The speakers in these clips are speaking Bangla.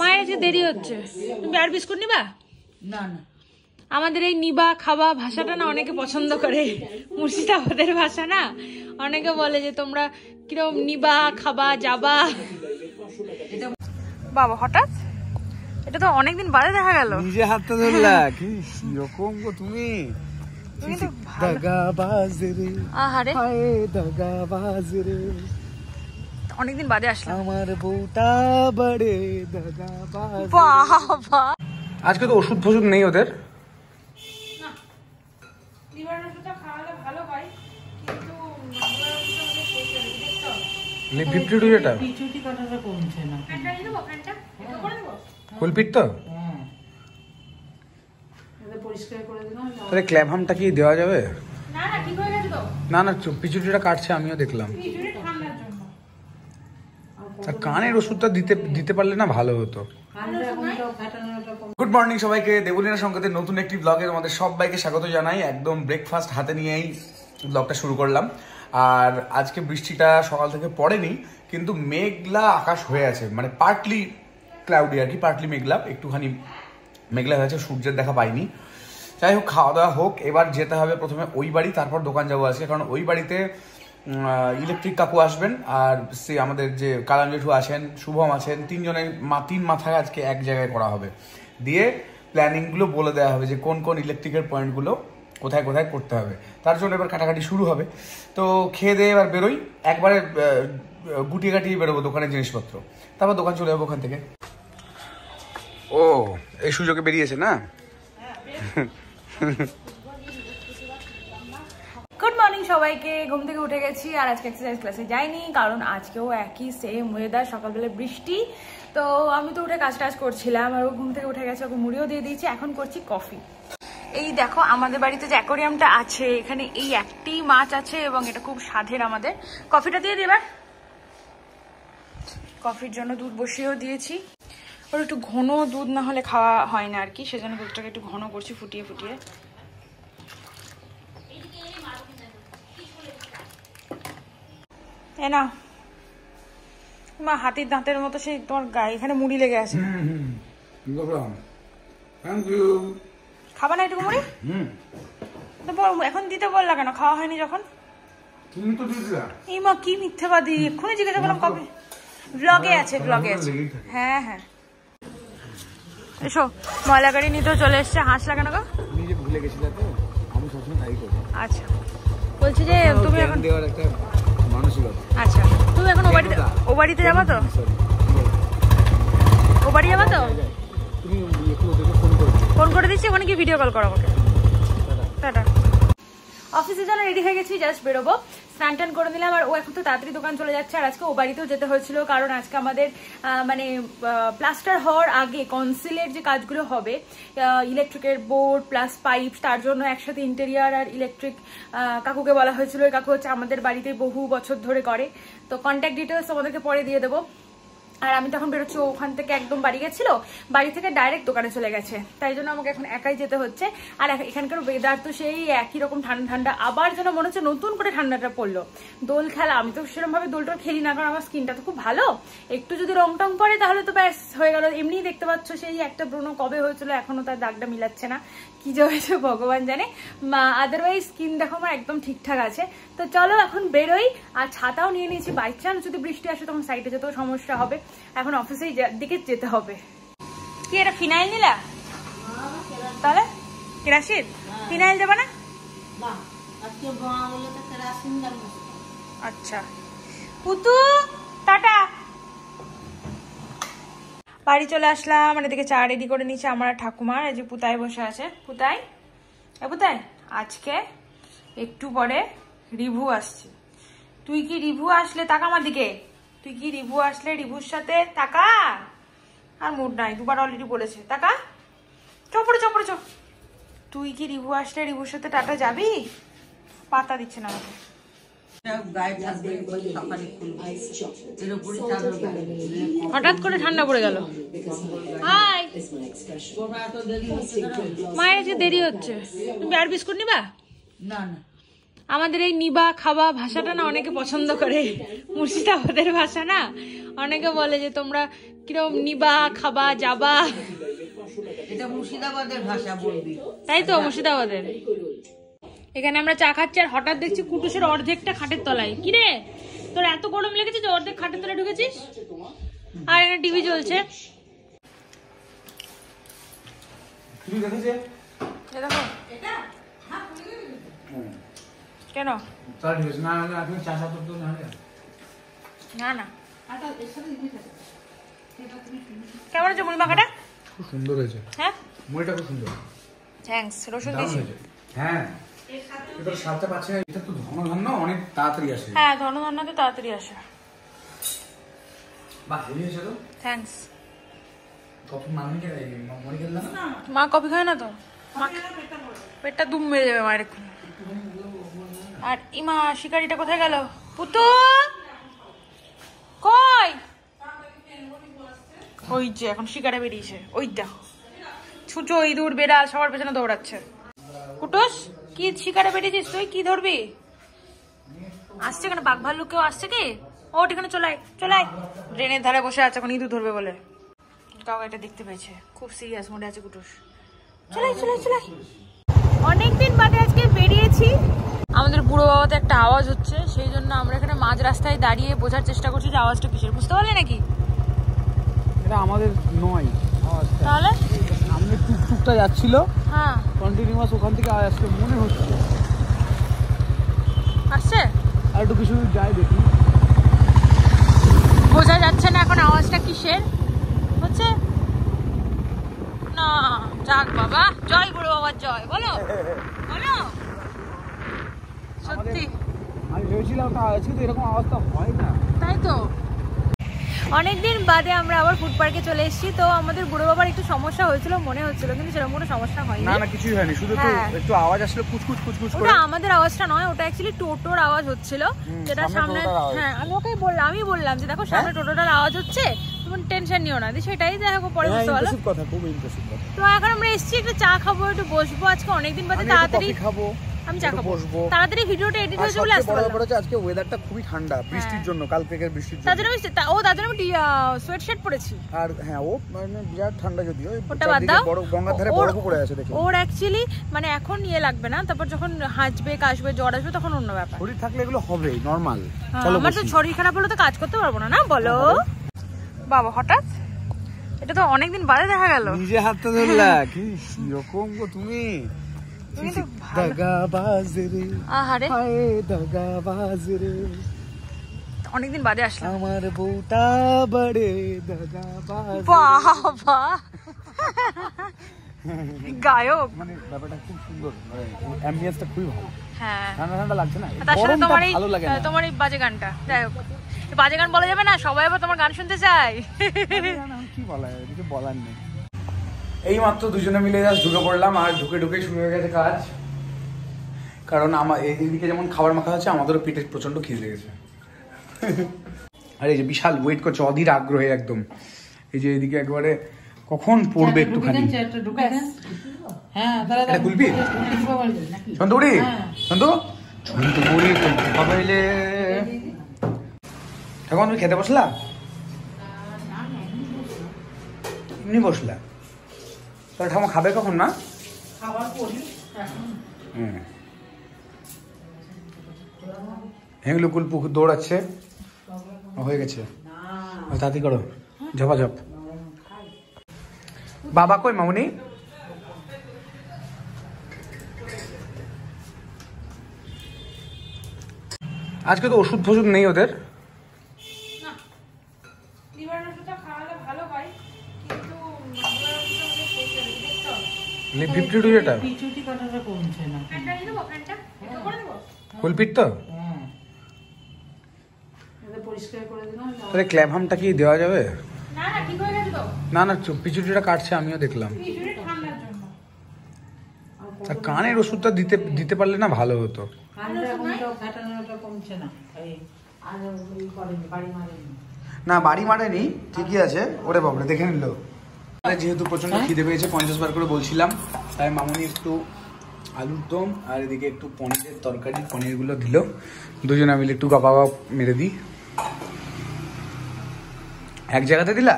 মায়ের আজকে দেরি হচ্ছে তুমি আর বিস্কুট নিবা? না না। আমাদের এই নিবা খাওয়া ভাষাটা না অনেকে পছন্দ করে। মুর্শিদাবাদের ভাষা না? অনেকে বলে যে তোমরা কীরকম নিবা খাবা যাবা। বাবা হঠাৎ? এটা তো অনেকদিন বাদে দেখা গেল। নিজে হাতটা ধরলা কি রকম গো তুমি? তুমি তো ভালো আহারে। হায় দাগাবাজ রে। অনেকদিন বাদে আসলাম। আমার বউটা বড়ে বাবা। আজকে তো ওষুধ ফষুধ নেই ওদের। যেটা ফুলপিট তো? হ্যাঁ। দিলাম তাহলে ক্ল্যাভামটা কি দেওয়া যাবে? না না হয়ে তো। পিছুটিটা কাটছে আমিও দেখলাম। তা কানের ওষুধটা দিতে দিতে পারলে না ভালো হতো। গুড মর্নিং সবাইকে, দেবলীনা সংকেতের নতুন একটি ব্লগে আমাদের সবাইকে স্বাগত জানাই। একদম ব্রেকফাস্ট হাতে নিয়েই ব্লগটা শুরু করলাম। আর আজকে বৃষ্টিটা সকাল থেকে পড়েনি, কিন্তু মেঘলা আকাশ হয়ে আছে। মানে পার্টলি ক্লাউডি আর কি পার্টলি মেঘলা। একটুখানি মেঘলা হয়েছে, সূর্যের দেখা পাইনি। যাই হোক খাওয়া দাওয়া হোক, এবার যেতে হবে প্রথমে ওই বাড়ি, তারপর দোকান যাব আজকে। কারণ ওই বাড়িতে ইলেকট্রিক কাকু আসবেন আর সে আমাদের যে কালাম জেঠু আছেন শুভম আছেন তিনজনের মা তিন মাথায় আজকে এক জায়গায় করা হবে। দিয়ে প্ল্যানিংগুলো বলে দেওয়া হবে যে কোন কোন ইলেকট্রিকের পয়েন্টগুলো কোথায় কোথায় করতে হবে। তার জন্য এবার কাটাকাটি শুরু হবে। তো খেয়ে দিয়ে এবার বেরোই। একবারে গুটিয়ে কাটিয়ে বেরোবো দোকানের জিনিসপত্র। তারপর দোকান চলে যাব ওখান থেকে। ও এই সুযোগে বেরিয়েছে না? গুড সবাইকে, ঘুম থেকে উঠে গেছি আর আজকে এক্সারসাইজ ক্লাসে যাইনি, কারণ আজকেও একই সেম ওয়েদার সকালবেলা বৃষ্টি। তো আমি তো উঠে কাজ টাজ করছিলাম, আর ও ঘুম থেকে উঠে গেছে, ওকে মুড়িও দিয়ে দিয়েছি, এখন করছি কফি এই দেখো, আমাদের বাড়িতে যে অ্যাকোরিয়ামটা আছে, এখানে এই একটি মাছ আছে এবং এটা খুব স্বাদের আমাদের। কফিটা দিয়ে দিই এবার কফির জন্য দুধ বসিয়েও দিয়েছি। ওর একটু ঘন দুধ না হলে খাওয়া হয় না আর কি, সেজন্য দুধটাকে একটু ঘন করছি, ফুটিয়ে ফুটিয়ে। এ না মা হাতির দাঁতের মতো সেই তোমার গায়ে এখানে মুড়ি লেগে আছে। থ্যাংক ইউ খাবা না এটুকু মুড়ি? হুম। তো এখন দিতে বললা কেন? খাওয়া হয়নি যখন? তুমি তো দিদিরা এই মা কি মিথ্যেবাদী। এক্ষুনি জিজ্ঞাসা করলাম কবে? ব্লগে আছে ব্লগে আছে। হ্যাঁ হ্যাঁ। এসো ময়লা গাড়ি নিতেও চলে এসছে। হাসলা কেন গো? যে ভুলে গেছিলে তো আমি সবসময় তাই করি। আচ্ছা। বলছি যে তুমি এখন দেওয়ার একটা মানসিকতা। আচ্ছা তুমি এখন ও বাড়িতে ও বাড়িতে যাবা তো? ও বাড়ি যাবা তো? তুমি ফোন করে ফোন করে দিচ্ছি ওখানে কি ভিডিও কল করো আমাকে। টাটা। অফিসের জন্য রেডি হয়ে গেছি জাস্ট বেরোবো। স্নান টান করে নিলাম, আর ও এখন তো তাড়াতাড়ি দোকান চলে যাচ্ছে, আর আজকে ও বাড়িতেও যেতে হয়েছিল, কারণ আজকে আমাদের মানে প্লাস্টার হওয়ার আগে কনসিলের যে কাজগুলো হবে ইলেকট্রিকের বোর্ড প্লাস পাইপ তার জন্য একসাথে ইন্টেরিয়ার আর ইলেকট্রিক কাকুকে বলা হয়েছিল। কাকু হচ্ছে আমাদের বাড়িতে বহু বছর ধরে করে। তো কন্ট্যাক্ট ডিটেলস তোমাদেরকে পরে দিয়ে দেবো। আর আমি তখন বেরোচ্ছি ওখান থেকে একদম বাড়ি গেছিল, বাড়ি থেকে ডাইরেক্ট দোকানে চলে গেছে। তাই জন্য আমাকে এখন একাই যেতে হচ্ছে। আর এখানকার ওয়েদার তো সেই একই রকম ঠান্ডা ঠান্ডা। আবার যেন মনে হচ্ছে নতুন করে ঠান্ডাটা পড়ল। দোল খেলা, আমি তো সেরকম ভাবে দোলটা খেলি না, কারণ আমার স্কিনটা তো খুব ভালো। একটু যদি রং টং পড়ে তাহলে তো ব্যাস হয়ে গেল। এমনিই দেখতে পাচ্ছ সেই একটা ব্রণ কবে হয়েছিল, এখনও তার দাগটা মিলাচ্ছে না। কি যে হয়েছে ভগবান জানে। আদারওয়াইজ স্কিন দেখো আমার একদম ঠিকঠাক আছে। তো চলো এখন বেরোই আর ছাতাও নিয়ে নিয়েছি। বাই চান্স যদি বৃষ্টি আসে তখন সাইডে যেতেও সমস্যা হবে। এখন অফিসে দিকে যেতে হবে। কি এটা ফিনাইল নিলা? তাহলে? কেরাসিন? ফিনাইল দেবে না? আচ্ছা। পুতু টাটা। বাড়ি চলে আসলাম মানে এদিকে চা রেডি করে নিচ্ছে আমার ঠাকুমার, এই যে পুতাই বসে আছে। পুতাই? এ পুতাই, আজকে একটু পরে রিভু আসছে। তুই কি রিভু আসলে? তাকা আমার দিকে। তুই কি রিভু আসলে? রিভুর সাথে তাকা। আর মুড নাই, দুবার অলরেডি বলেছে। তাকা। চপড়ে চপড়ে চপ তুই কি রিভু আসলে রিভুর সাথে টাটা যাবি? পাতা দিচ্ছে না আমাকে। হঠাৎ করে ঠান্ডা পড়ে গেল। হাই? মায়ের আজকে দেরি হচ্ছে। তুমি আর বিস্কুট নিবা? না না। আমাদের এই নিবা খাওয়া ভাষাটা না অনেকে পছন্দ করে। মুর্শিদাবাদের ভাষা না। অনেকে বলে যে তোমরা কিরম নিবা খাবা যাবা। এটা মুর্শিদাবাদের ভাষা বলবি। তাই তো মুর্শিদাবাদের। এখানে আমরা চা খাচ্ছি আর হঠাৎ দেখছি কুটুসের অর্ধেকটা খাটের তলায়। কি রে? তোর এত গরম লেগেছে যে অর্ধেক খাটের তলায় ঢুকেছিস? আর এখানে টিভি চলছে। কেন? না না কেমন আছে মুড়ি মাখাটা? খুব সুন্দর হয়েছে। হ্যাঁ? মুড়িটা খুব সুন্দর। থ্যাংকস রসুন দিয়েছি। হ্যাঁ। এটা স্বাদটা পাচ্ছে না এটা তো ঘন ঘন অনেক তাড়াতাড়ি আসে। হ্যাঁ ধন ধন্যতে তাড়াতাড়ি আসে। বাহ হেভি হয়েছে তো? থ্যাঙ্কস কফি কে মনে খেললাম না? মা কফি খায় না তো? মা পেটটা দুম মেরে যাবে মায়ের এক্ষুনি। আর ইমা শিকারিটা কোথায় গেল? পুতু! কই? ওই যে এখন শিকারে বেরিয়েছে। ওই দেখো। ছুচো ইঁদুর বেড়াল সবার পেছনে দৌড়াচ্ছে। কুটুস? কি শিকারে বেরিয়েছিস তুই? কি ধরবি? আসছে কেন? বাঘ ভাল্লুক কেউ আসছে কি? ও এখানে চলাই চলাই ড্রেনের ধারে বসে আছে এখন ইঁদুর ধরবে বলে। কাউ এটা দেখতে পেয়েছে। খুব সিরিয়াস মোডে আছে কুটুস। চলাই চলাই চলাই অনেকদিন বাদে আজকে বেরিয়েছি। আমাদের বুড়ো বাবাতে একটা আওয়াজ হচ্ছে সেই জন্য আমরা এখানে মাঝ রাস্তায় দাঁড়িয়ে বোঝার চেষ্টা করছি যে আওয়াজটা কিসের। বুঝতে পারলে নাকি? এটা আমাদের নয়। তাহলে? টুকটুকটা যাচ্ছিল। হ্যাঁ। কন্টিনিউয়াস ওখান থেকে আসছে মনে হচ্ছে। আসছে? আর একটু কিছু যাই দেখি। বোঝা যাচ্ছে না এখন আওয়াজটা কিসের? হচ্ছে? না যাক বাবা। জয় বুড়ো বাবার জয় বলো? বলো? সত্যি। আমি ভেবেছিলাম আওয়াজ কিন্তু এরকম আওয়াজটা হয় না। তাই তো। অনেকদিন বাদে আমরা আবার ফুড পার্কে চলে এসেছি। তো আমাদের বুড়ো বাবার একটু সমস্যা হয়েছিল মনে হচ্ছিল কিন্তু সেরকম কোনো সমস্যা হয়নি। না না কিছুই হয়নি শুধু একটু হ্যাঁ। একটু আওয়াজ আসলে কুচকুচ কুচকুচ করে। ওটা আমাদের আওয়াজটা নয় ওটা অ্যাকচুয়ালি টোটোর আওয়াজ হচ্ছিল। যেটা সামনে। হ্যাঁ আমি ওকে বললাম আমি বললাম যে দেখো সামনে টোটোটার আওয়াজ হচ্ছে তুমি টেনশন নিও না দিয়ে সেটাই দেখো পরে হ্যাঁ বুঝতে পারল। কথা খুব ইমপ্রেসিভ কথা। তো এখন আমরা এসেছি একটু চা খাব একটু বসবো আজকে অনেকদিন বাদে তাড়াতাড়ি খাব। আমি চা খাব। বসবো। তাড়াতাড়ি ভিডিওটা এডিট আর হয়েছে বলে সবচেয়ে বড় পারলাম ব্যাপার হচ্ছে আজকে ওয়েদারটা খুবই ঠান্ডা বৃষ্টির জন্য কাল থেকে বৃষ্টির জন্য। আমি ও তার জন্য আমি সোয়েট শার্ট পরেছি। আর হ্যাঁ ও মানে বিরাট ঠান্ডা যদিও ওটা বাদ দাও। বড় গঙ্গার ধারে বরফ পড়ে আছে দেখে। ওর অ্যাকচুয়ালি মানে এখন ইয়ে লাগবে না তারপর যখন হাঁচবে কাশবে জ্বর আসবে তখন অন্য ব্যাপার। শরীর থাকলে এগুলো হবেই নর্মাল হ্যাঁ, চলো আমার তো শরীর খারাপ হলে তো কাজ করতে পারব না না বলো। বাবা হঠাৎ? এটা তো অনেকদিন বাদে দেখা গেল। নিজে হাতটা ধরলা কি রকম গো তুমি? অনেকদিন বাদে আসলাম। আমার বউটা বড়ে বাবা। গায়ক। মানে ব্যাপারটা খুব সুন্দর মানে অ্যাম্বিয়েন্সটা খুবই ভালো। হ্যাঁ। ঠান্ডা ঠান্ডা লাগছে না? তার সাথে তোমার এই তোমার এই বাজে গানটা। যাই হোক। বাজে গান বলা যাবে না? সবাই আবার তোমার গান শুনতে চায়। কি বলা কিছু বলার নেই। এই মাত্র দুজনে মিলে জাস্ট ঢুকে পড়লাম আর ঢুকে ঢুকে শুরু হয়ে গেছে কাজ। কারণ আমার এইদিকে যেমন খাবার মাখা হচ্ছে আমাদেরও পেটে প্রচণ্ড খিদে লেগেছে। আর এই যে বিশাল ওয়েট করছে অধীর আগ্রহে একদম। এই যে এদিকে একবারে কখন পড়বে একটুখানি? হ্যাঁ তাহলে এটা কুলপি সন্তপুরি সন্তু সন্তপুরি পাবাইলে এখন তুমি খেতে বসলা? এমনি বসলা? তাহলে ঠাকুমা খাবে কখন না হুম। হেংলু কুলপু দৌড়াচ্ছে। হয়ে গেছে। তাড়াতাড়ি করো। ঝপাঝপ। বাবা কই মামুনি? আজকে তো ওষুধ ফষুধ নেই ওদের। যেটা। পিছুটি কাটাটা কমছে না। ফুলপিট তো? হ্যাঁ। এটা পরিষ্কার করে দিলাম তাহলে ক্ল্যাবহামটা কি দেওয়া যাবে? না না ঠিক হয়ে গেছে তো না না চু- পিছুটিটা কাটছে আমিও দেখলাম। খিচুড়ি ঠান্ডার জন্য। আর কানের ওষুধটা দিতে দিতে পারলে না ভালো হতো। তো কমছে না। এই আর ওই করেনি বাড়ি মারেনি। না বাড়ি মারেনি ঠিকই আছে ওরে বাবরে দেখে নিল। যেহেতু প্রচণ্ড খিদে পেয়েছে পঞ্চাশ বার করে বলছিলাম। তাই মামুনি একটু আলুর দম আর এদিকে একটু পনিরের তরকারি পনিরগুলো দিল। দুজনে মিলে একটু গাপা গাপ মেরে দিই। এক জায়গাতে দিলা?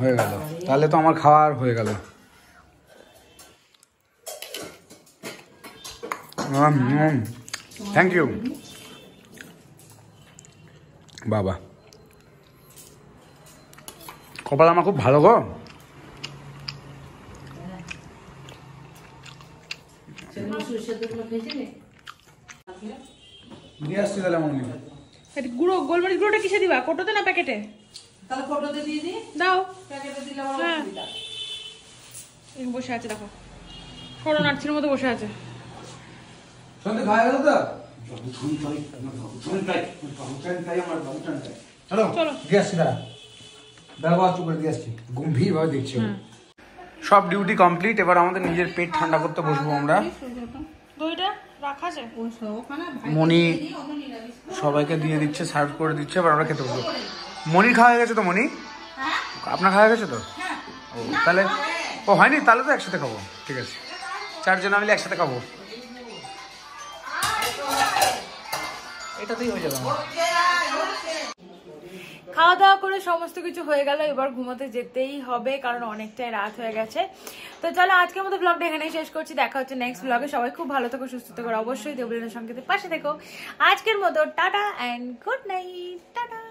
হয়ে গেল। তাহলে তো আমার খাওয়ার হয়ে গেল। থ্যাংক ইউ বাবা। কপাল আমার খুব ভালো গো। আসছি তাহলে মনে এটা গুঁড়ো গোলমরিচ গুঁড়োটা কিসে দিবা? কোটোতে না প্যাকেটে? তাহলে ফটোতে দিয়ে দিই। দাও। প্যাকেটে দিলে হ্যাঁ। বসে আছে দেখো। মতো বসে আছে। সন্ধে খাওয়া গেল তো? চলো চলো। দিয়ে আসছি দাঁড়া। দাঁড়া চুপ করে দিয়ে আসছি। গম্ভীর দেখছি সব ডিউটি কমপ্লিট এবার আমাদের নিজের পেট ঠান্ডা করতে বসবো আমরা। দইটা রাখা আছে মণি সবাইকে দিয়ে দিচ্ছে সার্ভ করে দিচ্ছে এবার আমরা খেতে বসবো। মনির খাওয়া হয়ে গেছে তো মনি আপনার খাওয়া হয়ে গেছে তো? ও তাহলে ও হয়নি? তাহলে তো একসাথে খাব। ঠিক আছে। চারজন মিলে একসাথে খাব। এটাতেই হয়ে যাবে। খাওয়া দাওয়া করে সমস্ত কিছু হয়ে গেল, এবার ঘুমোতে যেতেই হবে, কারণ অনেকটাই রাত হয়ে গেছে। তো চলো আজকের মতো ব্লগটা এখানেই শেষ করছি, দেখা হচ্ছে নেক্সট ব্লগে সবাই খুব ভালো থেকো, সুস্থ থেকো অবশ্যই দেবলীনের সংকেতের পাশে দেখো আজকের মতো tata and good night tata.